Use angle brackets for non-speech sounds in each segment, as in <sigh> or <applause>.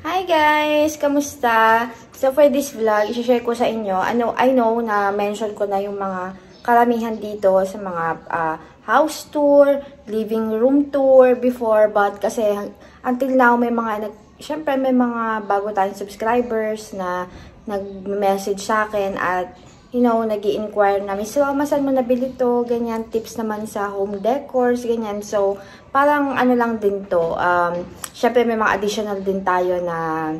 Hi guys! Kamusta? So for this vlog, isi-share ko sa inyo, ano, I know na mention ko na yung mga karamihan dito sa mga uh, house tour, living room tour before, but kasi until now may mga, nag, syempre may mga bago tayong subscribers na nag-message sa akin at you know, nag inquire na, Miss Roma, saan mo nabili to? Ganyan, tips naman sa home decors, ganyan. So, parang ano lang din to. Um, Siyempre, may mga additional din tayo na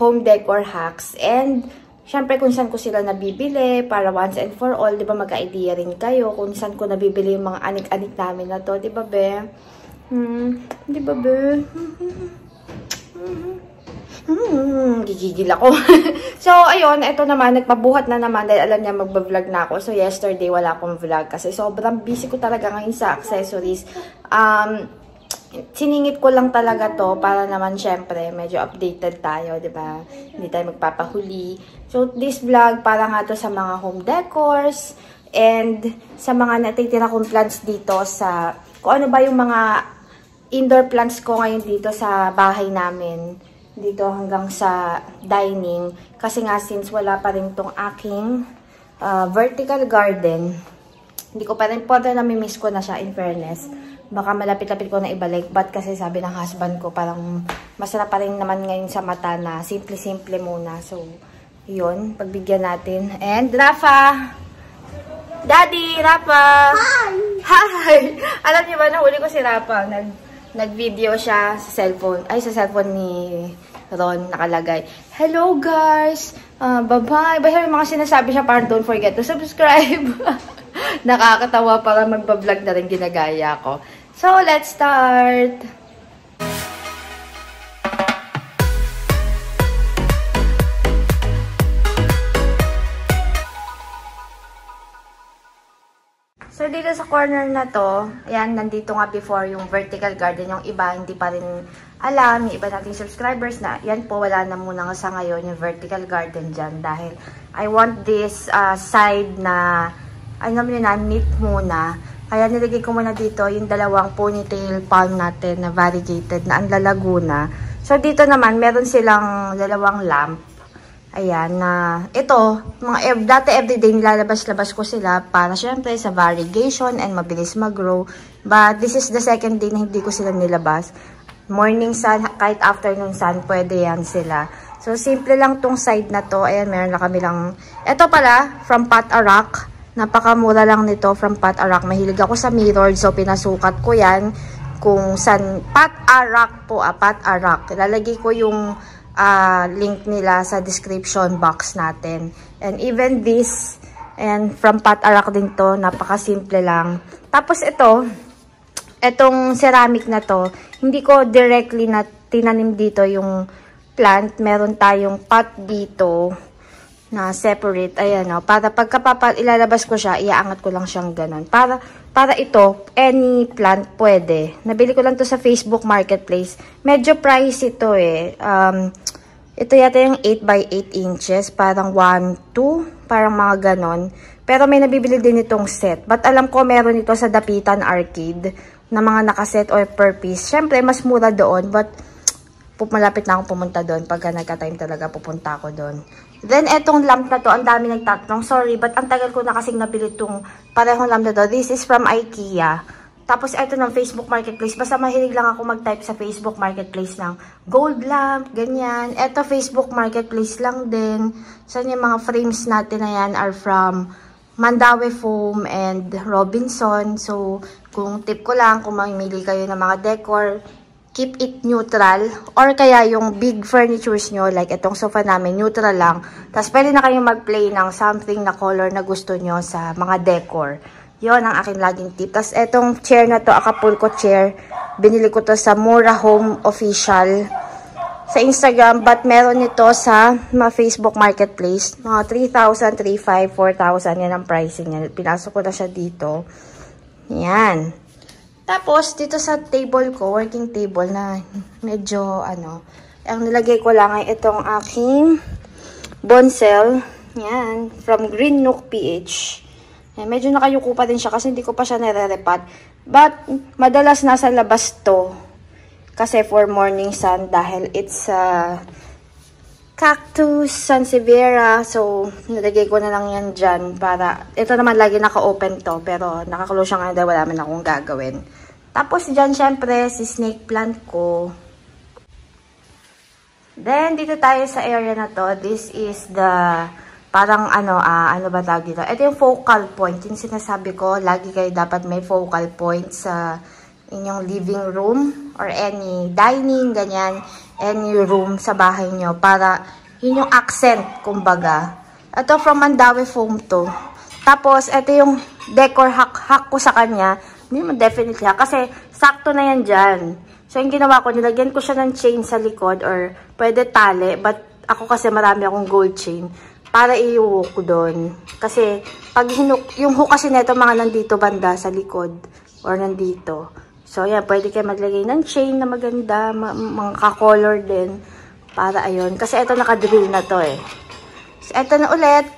home decor hacks. And, syempre, kung saan ko sila nabibili, para once and for all, di ba, mag-idea rin kayo kung saan ko nabibili yung mga anik-anik namin na to. Di ba, be? Hmm, di ba, be? <laughs> Hmm, gigigil ako. <laughs> so, ayun, ito naman, nagpabuhat na naman dahil alam niya magbablog na ako. So, yesterday, wala akong vlog kasi sobrang busy ko talaga ngayon sa accessories. Um, siningit ko lang talaga to para naman syempre medyo updated tayo, 'di ba? Hindi tayo magpapahuli. So this vlog para nga to sa mga home decors and sa mga natitira kong plants dito sa kung ano ba yung mga indoor plants ko ngayon dito sa bahay namin dito hanggang sa dining. Kasi nga, since wala pa rin tong aking uh, vertical garden, hindi ko pa rin, po na namimiss ko na siya in fairness. Baka malapit-lapit ko na ibalik. But kasi sabi ng husband ko, parang masarap pa rin naman ngayon sa mata na simple-simple muna. So, yun, pagbigyan natin. And, Rafa! Daddy, Rafa! Hi! Hi! <laughs> Alam niyo ba, nahuli ko si Rafa. Nag, nag-video siya sa cellphone. Ay, sa cellphone ni Ron nakalagay. Hello guys! Uh, Bye-bye! Basta yung mga sinasabi siya parang don't forget to subscribe. <laughs> Nakakatawa para magbablog na rin ginagaya ko. So, let's start! Dito sa corner na to, ayan, nandito nga before yung vertical garden. Yung iba, hindi pa rin alam, yung iba nating subscribers na, yan po, wala na muna nga sa ngayon yung vertical garden dyan. Dahil, I want this uh, side na, ano mo na, neat muna. Kaya nilagay ko muna dito yung dalawang ponytail palm natin na variegated na ang lalaguna. So, dito naman, meron silang dalawang lamp Ayan, na ito, mga ev dati everyday nilalabas-labas ko sila para syempre sa variegation and mabilis mag-grow. But this is the second day na hindi ko sila nilabas. Morning sun, kahit afternoon sun, pwede yan sila. So, simple lang tong side na to. Ayan, meron na kami lang. Ito pala, from Pat Arak. Napakamura lang nito from Pat Arak. Mahilig ako sa mirror, so pinasukat ko yan. Kung san, Pat Arak po, ah, Pat Arak. Lalagay ko yung uh, link nila sa description box natin. And even this, and from Pat Arak din to, napaka-simple lang. Tapos ito, itong ceramic na to, hindi ko directly na tinanim dito yung plant. Meron tayong pot dito na separate. Ayan o. Para pagkapapal, ilalabas ko siya, iaangat ko lang siyang ganun. Para, para ito, any plant pwede. Nabili ko lang to sa Facebook Marketplace. Medyo price ito eh. Um, ito yata yung 8 by 8 inches. Parang 1, 2. Parang mga ganon. Pero may nabibili din itong set. But alam ko meron ito sa Dapitan Arcade na mga nakaset or per piece. Siyempre, mas mura doon. But malapit na akong pumunta doon. Pagka nagka-time talaga, pupunta ako doon. Then, etong lamp na to, ang dami nagtatanong. Sorry, but ang tagal ko na kasing nabili itong parehong lamp na to. This is from IKEA. Tapos, ito ng Facebook Marketplace. Basta mahilig lang ako mag-type sa Facebook Marketplace ng gold lamp, ganyan. Ito, Facebook Marketplace lang din. Saan yung mga frames natin na yan are from Mandawe Foam and Robinson. So, kung tip ko lang, kung mamili kayo ng mga decor, keep it neutral. Or kaya yung big furnitures nyo, like itong sofa namin, neutral lang. Tapos pwede na kayong mag-play ng something na color na gusto nyo sa mga decor. Yon ang aking laging tip. Tapos etong chair na to, Acapulco chair, binili ko to sa Mura Home Official sa Instagram. But meron nito sa mga Facebook Marketplace. Mga 3,000, 3,500, 4,000. Yan ang pricing niya. Pinasok ko na siya dito. Yan. Tapos, dito sa table ko, working table na medyo, ano, ang nilagay ko lang ay itong aking bonsel. Yan, from Green Nook PH. Yan, medyo nakayuko pa din siya kasi hindi ko pa siya nare-repat. But, madalas nasa labas to. Kasi for morning sun dahil it's uh, cactus sansevieria. So, nilagay ko na lang yan dyan para, ito naman lagi naka-open to. Pero naka-close siya ngayon dahil wala man akong gagawin. Tapos dyan syempre si snake plant ko. Then, dito tayo sa area na to. This is the parang ano, uh, ano ba tawag dito? Ito yung focal point. Yung sinasabi ko, lagi kayo dapat may focal point sa inyong living room or any dining, ganyan, any room sa bahay nyo para yun yung accent, kumbaga. Ito from Mandawi foam to. Tapos, ito yung decor hack, hack ko sa kanya. Hindi mo definitely hack. Kasi, sakto na yan dyan. So, yung ginawa ko, nilagyan ko siya ng chain sa likod or pwede tali. But, ako kasi marami akong gold chain para i-hook doon. Kasi, pag hinuk, yung hook kasi nito mga nandito banda sa likod or nandito. So, yan, pwede kayo maglagay ng chain na maganda, ma mga ka-color din. Para ayun. Kasi ito nakadrill na to eh. So, ito na ulit.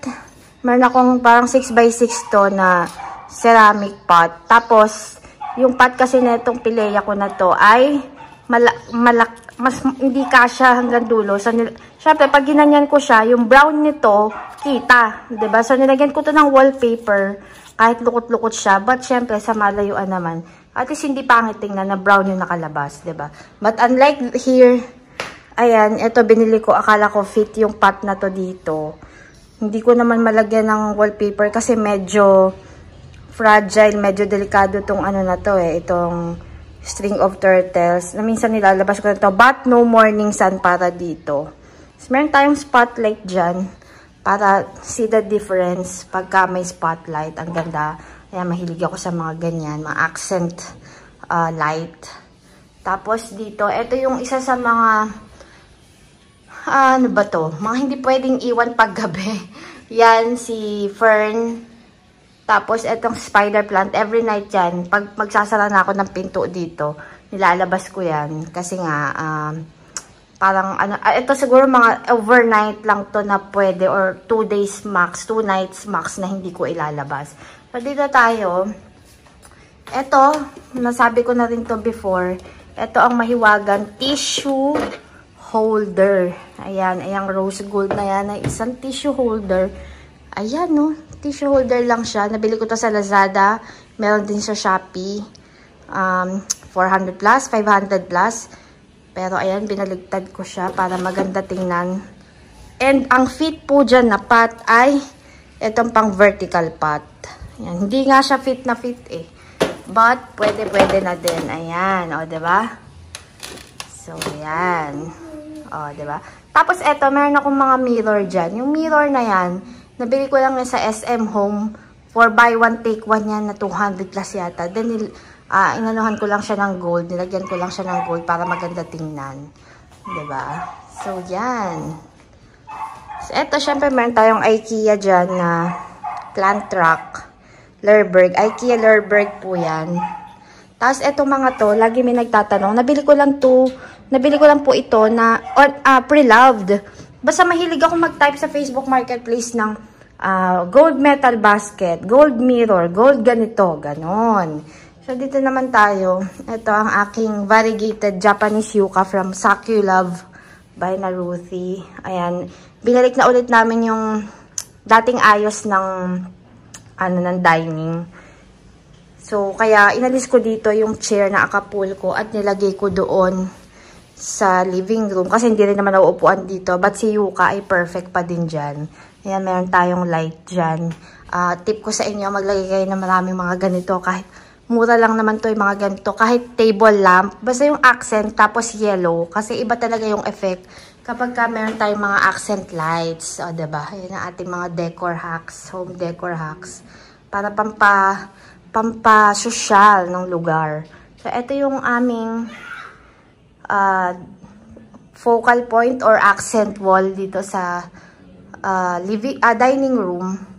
Meron akong parang 6x6 to na ceramic pot. Tapos, yung pot kasi na itong pileya ko na to ay malak, malak, mas hindi kasya hanggang dulo. So, syempre, pag ginanyan ko siya, yung brown nito, kita. ba diba? So, nilagyan ko to ng wallpaper kahit lukot-lukot siya. But, syempre, sa malayuan naman, at least hindi pangit tingnan na brown yung nakalabas, ba diba? But, unlike here, ayan, ito binili ko, akala ko fit yung pot na to dito. Hindi ko naman malagyan ng wallpaper kasi medyo fragile, medyo delikado tong ano na to eh, itong string of turtles na minsan nilalabas ko na to, but no morning sun para dito. So, meron tayong spotlight dyan para see the difference pagka may spotlight. Ang ganda. Kaya mahilig ako sa mga ganyan, mga accent uh, light. Tapos dito, ito yung isa sa mga, uh, ano ba to? Mga hindi pwedeng iwan paggabi. <laughs> Yan, si Fern. Tapos itong spider plant, every night yan, pag magsasara na ako ng pinto dito, nilalabas ko yan. Kasi nga, um, parang ano, uh, ito siguro mga overnight lang to na pwede or 2 days max, 2 nights max na hindi ko ilalabas. So, dito tayo. Ito, nasabi ko na rin to before. Ito ang mahiwagang tissue holder. Ayan, ayang rose gold na yan ay isang tissue holder. Ayan, no. Tissue holder lang siya. Nabili ko to sa Lazada. Meron din sa Shopee. Um, 400 plus, 500 plus. Pero ayan, binaligtad ko siya para maganda tingnan. And ang fit po dyan na pot ay itong pang vertical pot. Yan. Hindi nga siya fit na fit eh. But, pwede-pwede na din. Ayan. O, ba diba? So, yan. O, ba diba? Tapos, eto, meron akong mga mirror dyan. Yung mirror na yan, nabili ko lang yan sa SM Home. For buy one, take one yan na 200 plus yata. Then, uh, inanuhan ko lang siya ng gold. Nilagyan ko lang siya ng gold para maganda tingnan. ba diba? So, yan. So, eto, syempre, meron tayong IKEA dyan na plant rock. Lerberg. IKEA Lerberg po yan. Tapos, eto mga to, lagi may nagtatanong. Nabili ko lang to, nabili ko lang po ito na uh, pre-loved. Basta mahilig ako mag-type sa Facebook Marketplace ng uh, gold metal basket, gold mirror, gold ganito, ganon. So, dito naman tayo. Ito ang aking variegated Japanese yuca from Sakulove by Naruthi. Ayan. Binalik na ulit namin yung dating ayos ng ano, ng dining. So, kaya inalis ko dito yung chair na Acapulco at nilagay ko doon sa living room. Kasi hindi rin naman nauupuan dito. But si Yuka ay perfect pa din dyan. Ayan, meron tayong light dyan. Uh, tip ko sa inyo, maglagay kayo ng maraming mga ganito. Kahit mura lang naman to yung mga ganito. Kahit table lamp. Basta yung accent, tapos yellow. Kasi iba talaga yung effect kapag ka meron tayong mga accent lights, o ba diba? Yan ang ating mga decor hacks, home decor hacks, para pampa, pampa-social ng lugar. So, ito yung aming uh, focal point or accent wall dito sa uh, living, uh, dining room.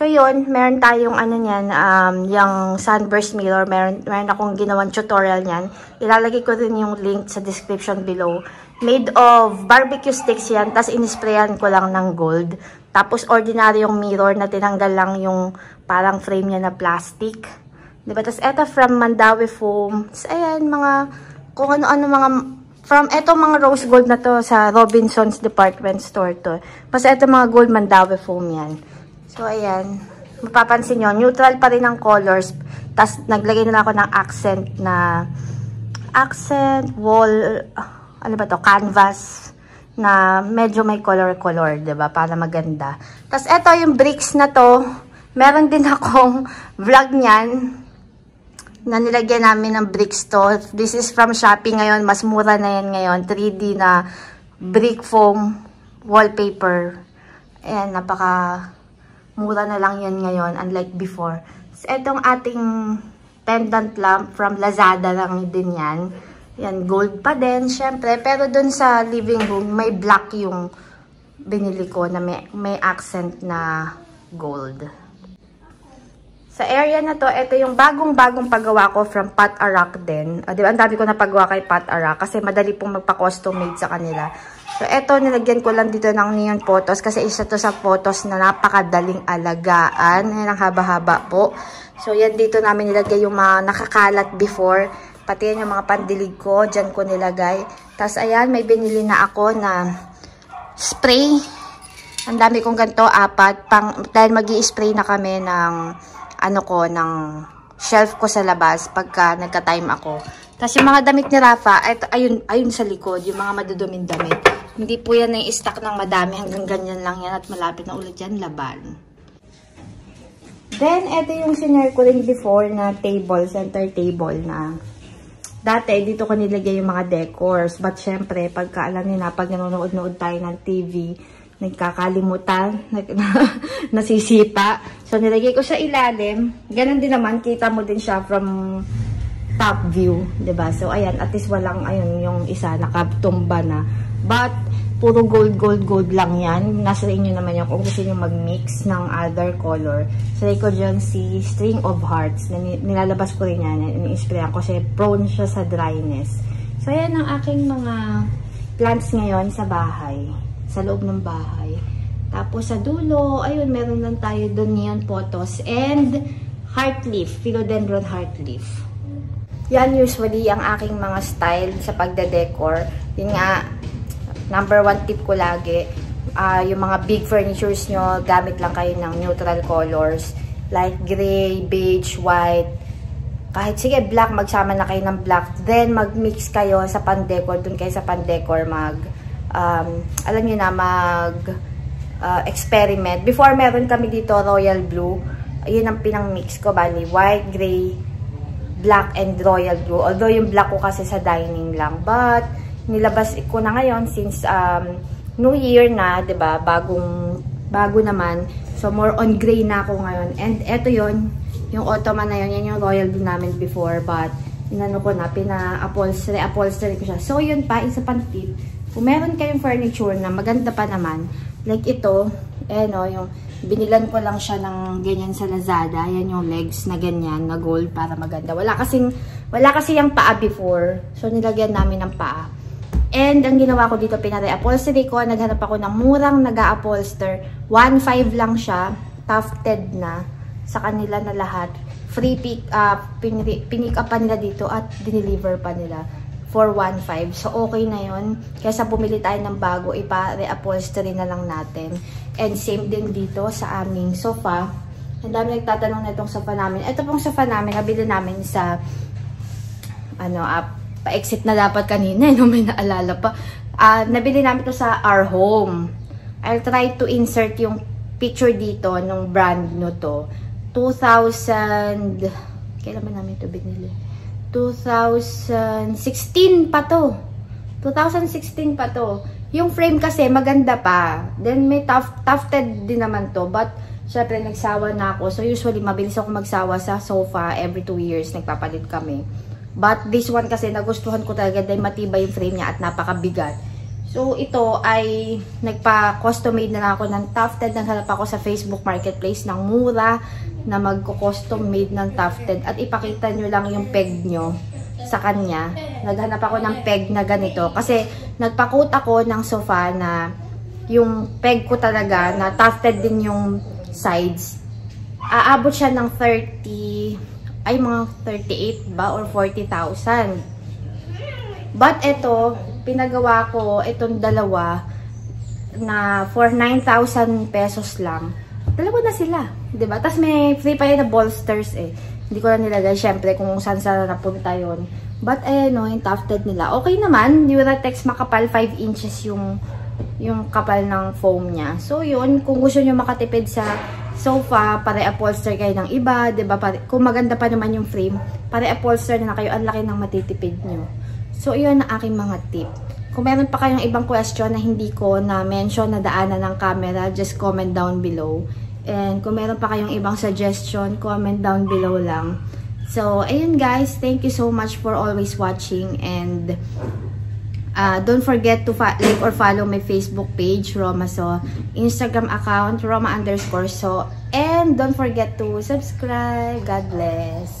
So, yun, meron tayong ano niyan, um, yung sunburst mirror, meron, meron akong ginawang tutorial niyan. Ilalagay ko din yung link sa description below. Made of barbecue sticks yan, tapos inisprayan ko lang ng gold. Tapos, ordinary yung mirror na tinanggal lang yung parang frame niya na plastic. Diba? Tapos, eto from Mandawi Foam. Tapos, ayan, mga kung ano-ano mga from eto mga rose gold na to sa Robinson's department store to. Basta eto mga gold mandawi foam yan. So ayan, mapapansin nyo, neutral pa rin ang colors. Tapos naglagay na ako ng accent na accent wall, ano ba to, canvas na medyo may color-color, ba Para maganda. Tapos eto yung bricks na to, meron din <laughs> akong vlog niyan na nilagyan namin ng bricks to. This is from Shopee ngayon. Mas mura na yan ngayon. 3D na brick foam wallpaper. Ayan, napaka mura na lang yan ngayon. Unlike before. So, itong ating pendant lamp from Lazada lang din yan. Yan, gold pa din, syempre. Pero dun sa living room, may black yung binili ko na may, may accent na gold. Sa area na to, ito yung bagong-bagong paggawa ko from Pat Arak din. Uh, di ba, ang dami ko na paggawa kay Pat Arak kasi madali pong magpa-custom made sa kanila. So, ito, nilagyan ko lang dito ng neon photos kasi isa to sa photos na napakadaling alagaan. Ayan ang haba-haba po. So, yan dito namin nilagay yung mga nakakalat before. Pati yan yung mga pandilig ko. Diyan ko nilagay. Tapos, ayan, may binili na ako na spray. Ang dami kong ganito, apat. Pang, dahil mag spray na kami ng ano ko, ng shelf ko sa labas pagka nagka-time ako. Tapos yung mga damit ni Rafa, ay, ayun, ayun sa likod, yung mga maduduming damit. Hindi po yan stock ng madami, hanggang ganyan lang yan at malapit na ulit yan, laban. Then, ito yung sinare ko rin before na table, center table na dati dito ko nilagay yung mga decors. But syempre, pagka alam niyo na, pag nanonood-nood tayo ng TV, nagkakalimutan, nag, <laughs> nasisipa. So, nilagay ko sa ilalim. Ganon din naman, kita mo din siya from top view, ba diba? So, ayan, at least walang, ayun, yung isa, nakatumba na. But, puro gold, gold, gold lang yan. Nasa inyo naman yung kung gusto nyo mag-mix ng other color. So, ko dyan si String of Hearts. Na nilalabas ko rin yan. Ini-spray ko kasi prone siya sa dryness. So, ayan ang aking mga plants ngayon sa bahay sa loob ng bahay. Tapos sa dulo, ayun, meron lang tayo doon neon photos and heart leaf, philodendron heart leaf. Yan usually ang aking mga style sa pagde-decor. Yun nga, number one tip ko lagi, uh, yung mga big furnitures nyo, gamit lang kayo ng neutral colors. Like gray, beige, white, kahit sige black, magsama na kayo ng black. Then mag-mix kayo sa pan-decor, dun kayo sa pan-decor mag um, alam niyo na, mag uh. Before, meron kami dito royal blue. Yun ang pinang-mix ko. Bali, white, gray, black, and royal blue. Although, yung black ko kasi sa dining lang. But, nilabas ko na ngayon since um, New Year na, 'di ba Bagong, bago naman. So, more on gray na ako ngayon. And, eto yon yung Ottoman na yun, yan yung royal blue namin before. But, inano ko na, pina-upholstery, upholstery ko siya. So, yun pa, isa pang tip kung meron kayong furniture na maganda pa naman, like ito, eh no, yung binilan ko lang siya ng ganyan sa Lazada. Yan yung legs na ganyan, na gold para maganda. Wala kasing, wala kasi yung paa before. So, nilagyan namin ng paa. And, ang ginawa ko dito, pinare-upholstery ko. Naghanap ako ng murang nag-upholster. 1.5 lang siya. Tufted na. Sa kanila na lahat. Free pick. Pinick up pa nila dito at dineliver pa nila for 1.5. So, okay na yon Kaysa bumili tayo ng bago, ipa-reupholstery na lang natin. And same din dito sa aming sofa. Ang dami nagtatanong na itong sofa namin. Ito pong sofa namin, nabili namin sa ano, uh, pa-exit na dapat kanina. <laughs> No, may naalala pa. Uh, nabili namin to sa our home. I'll try to insert yung picture dito nung brand no to. 2000 kailan ba namin to binili? 2016 pa to. 2016 pa to. Yung frame kasi maganda pa. Then may tuft, tufted din naman to. But syempre nagsawa na ako. So usually mabilis ako magsawa sa sofa every 2 years nagpapalit kami. But this one kasi nagustuhan ko talaga dahil matibay yung frame niya at napakabigat. So, ito ay nagpa-custom made na, ako ng tufted. Naghanap ako sa Facebook Marketplace ng mura na magko-custom made ng tufted. At ipakita nyo lang yung peg nyo sa kanya. Naghanap ako ng peg na ganito. Kasi nagpa-quote ako ng sofa na yung peg ko talaga na tufted din yung sides. Aabot siya ng 30, ay mga 38 ba or 40,000. But ito, pinagawa ko itong dalawa na for 9,000 pesos lang. Dalawa na sila. 'di ba? Tapos may free pa yun na bolsters eh. Hindi ko na nilagay syempre kung saan saan napunta yon. But ayan no, yung tufted nila. Okay naman, Duratex makapal 5 inches yung yung kapal ng foam niya. So yun, kung gusto niyo makatipid sa sofa, pare upholster kayo ng iba, 'di ba? Kung maganda pa naman yung frame, pare upholster na kayo, ang laki ng matitipid niyo. So, iyon ang aking mga tip. Kung meron pa kayong ibang question na hindi ko na-mention na daanan ng camera, just comment down below. And kung meron pa kayong ibang suggestion, comment down below lang. So, ayun guys, thank you so much for always watching and uh, don't forget to like or follow my Facebook page, Roma So, Instagram account, Roma underscore So, and don't forget to subscribe. God bless.